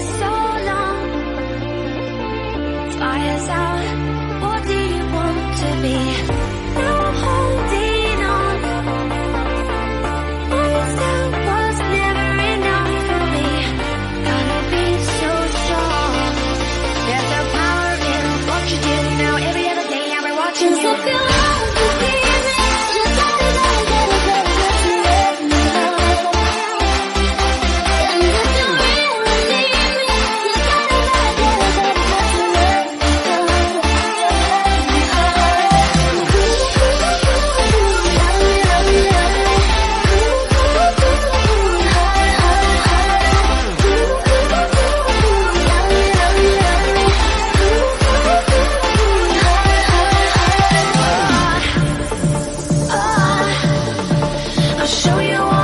so long. Fires out. I'll show you